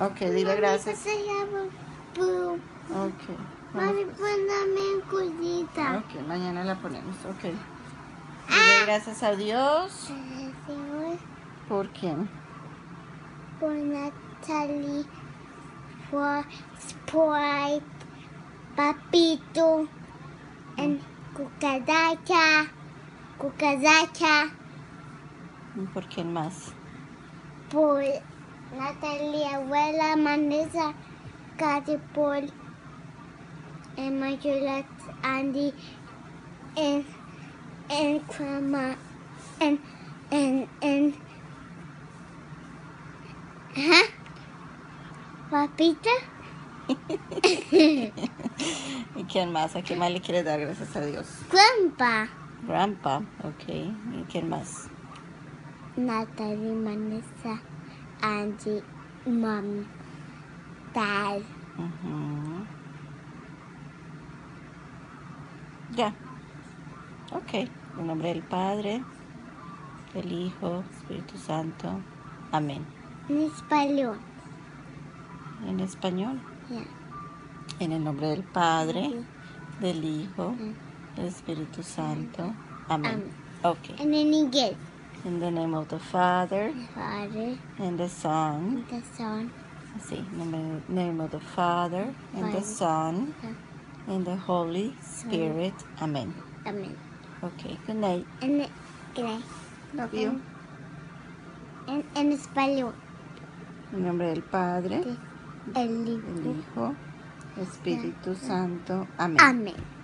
Ok, dile gracias. Se llama. Ok. Mami, ponme en colita. Ok, mañana la ponemos. Ok. Dile gracias a Dios. Gracias ¿Por quién? por Natalie, por Sprite, Papito, en cucaracha, cucaracha, ¿Y ¿Por quién más? por Natalie, abuela, Vanessa, Casi por en Mayola, Andy, en, en Crema, en, en, en, ¿Ajá? Papita. ¿Y quién más? ¿A quién más le quieres dar gracias a Dios? Grandpa. Grandpa. Ok. ¿Y quién más? Natalie, Vanessa, Angie, Mom, Dad. Ya. Ok. En nombre del Padre, del Hijo, Espíritu Santo. Amén. En español. En español. Ya. En el nombre del Padre, del Hijo, del Espíritu Santo. Amén. Amén. Ok. En inglés. In the name of the Father, Father, and the Son. the Son, Sí, in the name of the Father, and the Father. Son, and the Holy Spirit. Amen. Amén. Okay, good night. En el inglés. Love you. En, en español. En nombre del Padre, El del libro. Hijo, Espíritu Santo. Amén. Amén.